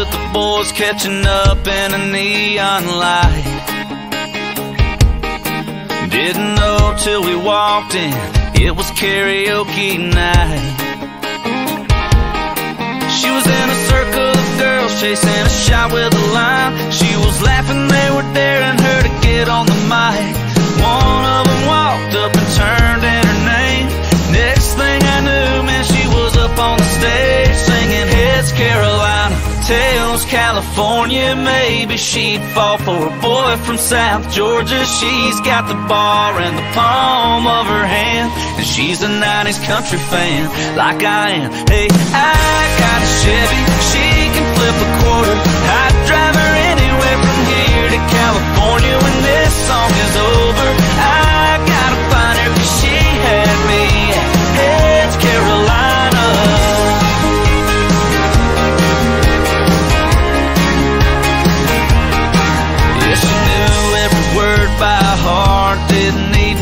with the boys catching up in a neon light. Didn't know till we walked in, it was karaoke night. She was in a circle of girls chasing a shot with a line. She was laughing, they were daring her to get on the mic. One of them walked up and turned in her name. Next thing I knew, man, she was up on the stage singing Heads Carolina, Tails California. Maybe she'd fall for a boy from South Georgia. She's got the bar in the palm of her hand, and she's a 90s country fan, like I am. Hey, I got a Chevy, she can flip a quarter. I'd drive her anywhere from here to California when this song is over.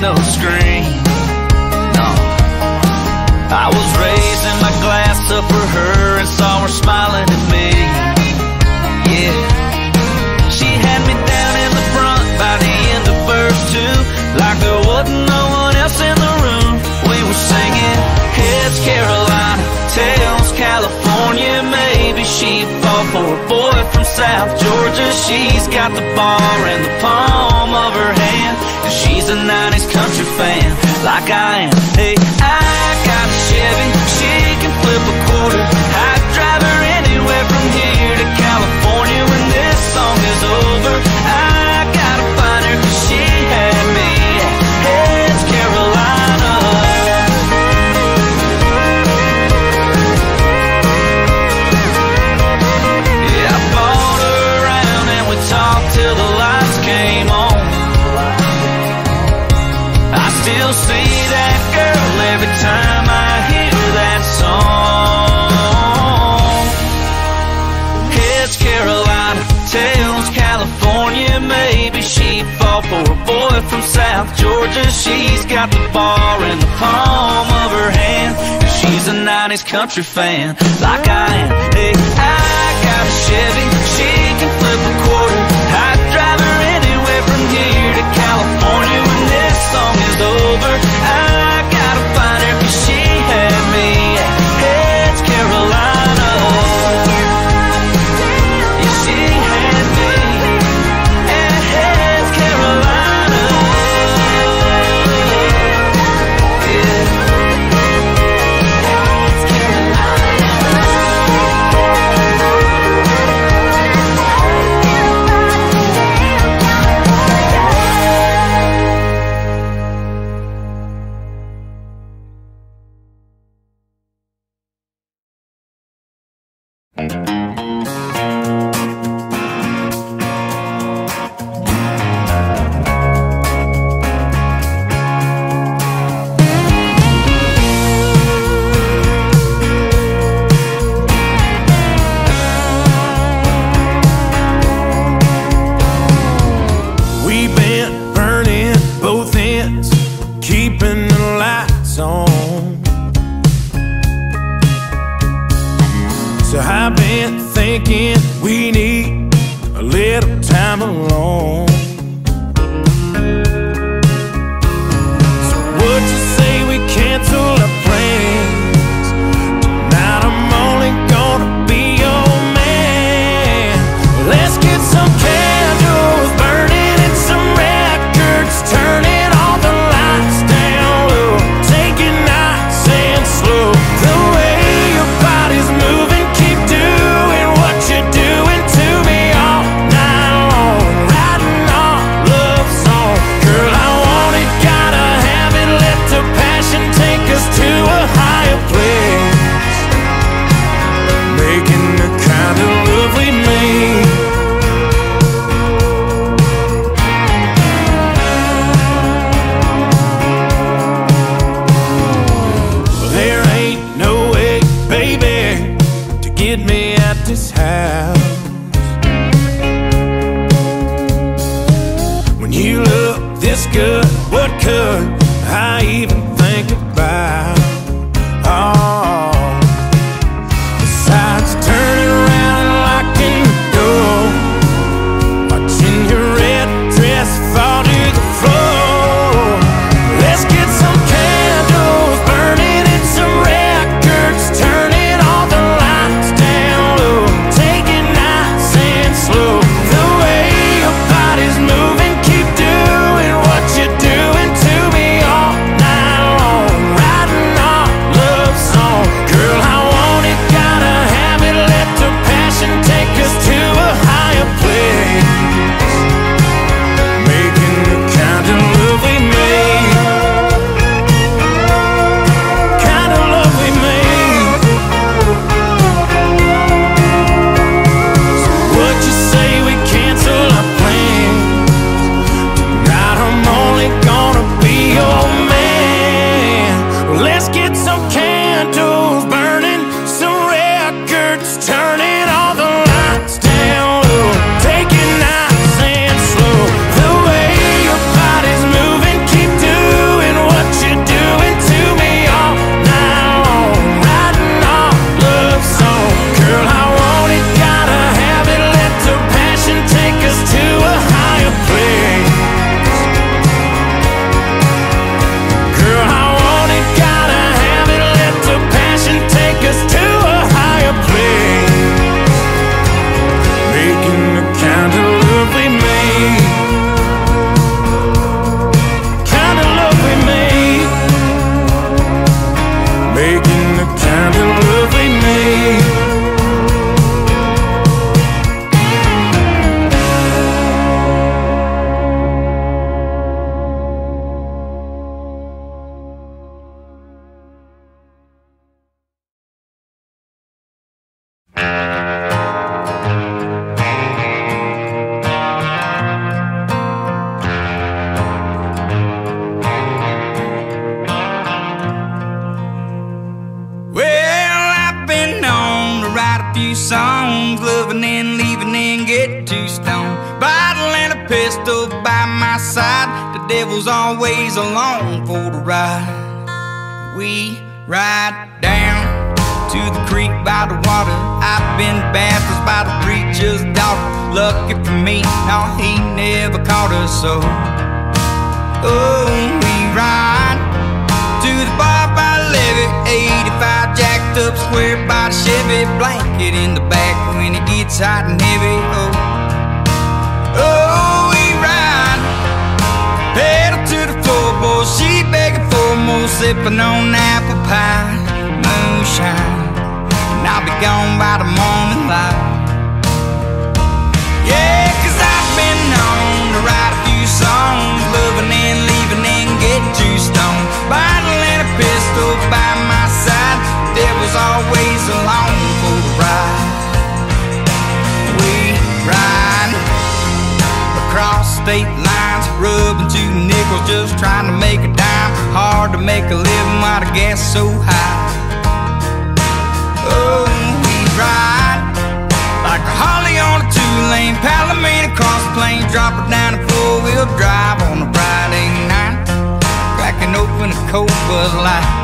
No screen. No. I was raising my glass up for her and saw her smiling at me. Yeah. She had me down in the front by the end of verse two, like there wasn't no one else in the room. We were singing Heads Carolina, Tails California. Maybe she'd fall for a boy from South Georgia. She's got the bar in the palm of her she's a 90s country fan, like I am. Hey, I got a Chevy, she can flip a quarter. I'd drive her anywhere from Georgia. She's got the bar in the palm of her hand. And she's a 90s country fan, like I am. Hey, I got a Chevy, she can flip a quarter. I'd drive her anywhere from here to California when this song is over. I thinking we need a little time alone. Stone. Bottle and a pistol by my side. The devil's always along for the ride. We ride down to the creek by the water. I've been baptized by the preacher's daughter. Lucky for me, no, he never caught us so. Oh, we ride to the bar by levee. 85 up square by the Chevy. Blanket in the back when it gets hot and heavy. Oh, oh, we ride. Pedal to the floorboard. She begging for more, sipping on apple pie, moonshine. And I'll be gone by the morning light. Yeah, devil's always along for the ride. We ride across state lines, rubbing two nickels, just trying to make a dime. Hard to make a living while the gas so high. Oh, we ride like a Harley on a two-lane Palomino across the plain, drop it down a four-wheel drive on a Friday night, cracking open a cold Bud Light.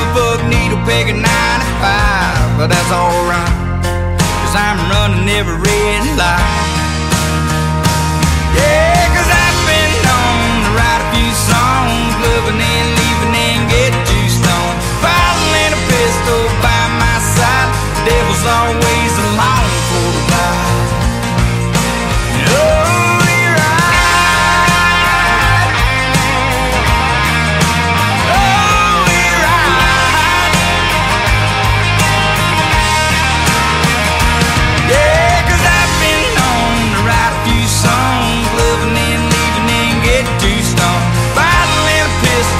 A fuck needle peg at 95, but that's alright, cause I'm running every red light.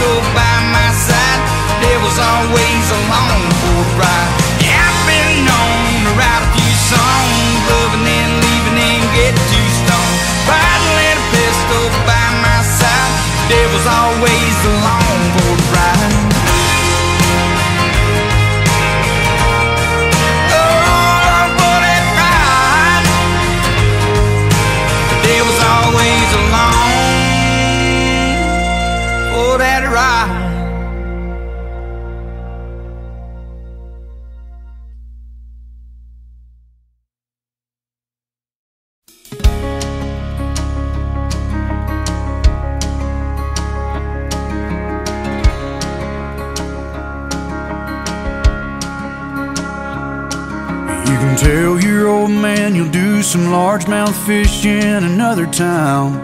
A do some largemouth fish in another town.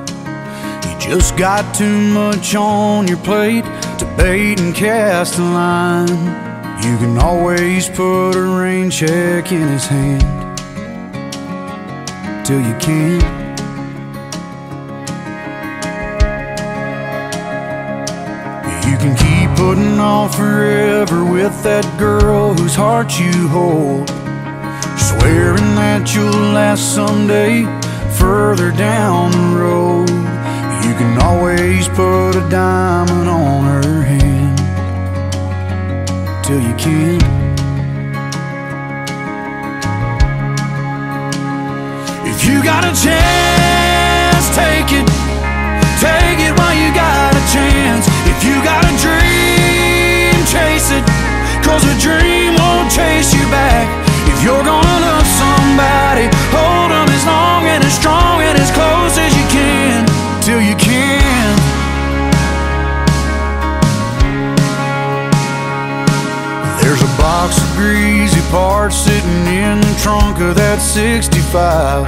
You just got too much on your plate to bait and cast a line. You can always put a rain check in his hand till you can't. You can keep putting off forever with that girl whose heart you hold. Swearing that you'll last someday further down the road. You can always put a diamond on her hand till you can't. If you got a chance, take it. Take it while you got a chance. If you got a dream, parts sitting in the trunk of that 65.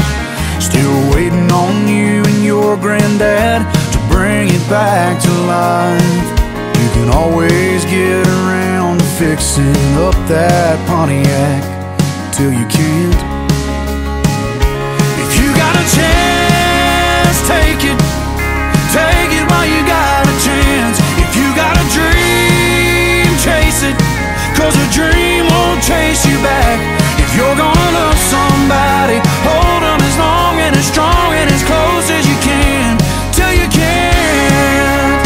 Still waiting on you and your granddad to bring it back to life. You can always get around fixing up that Pontiac till you can't. If you got a chance, take it. Take it while you got Cause a dream won't chase you back. If you're gonna love somebody Hold them as long and as strong and as close as you can. Till you can't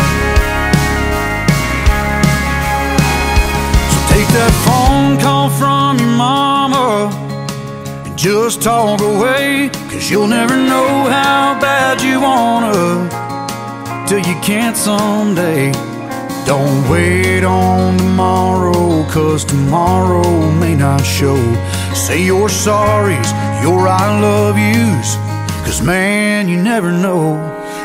So take that phone call from your mama And just talk away Cause you'll never know how bad you want her Till you can't someday. Don't wait on tomorrow, cause tomorrow may not show. Say your sorries, your I love yous, cause man, you never know.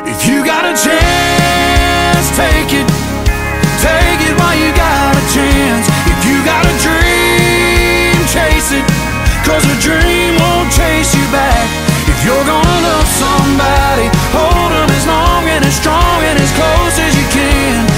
If you got a chance, take it. Take it while you got a chance. If you got a dream, chase it. Cause a dream won't chase you back. If you're gonna love somebody, hold them as long and as strong and as close as you can.